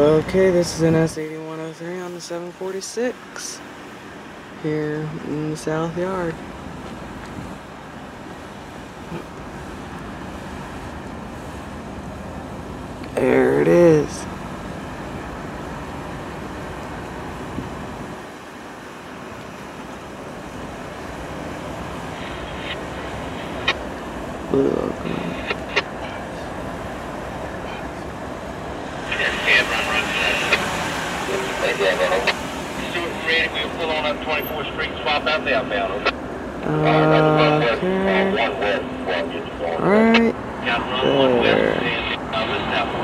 Okay, this is an S8103 on the 746 here in the South Yard. There it is. Blue Stewart ready, we'll pull on up 24th Street, swap out the outbound. Okay. Alright. Got run one west There.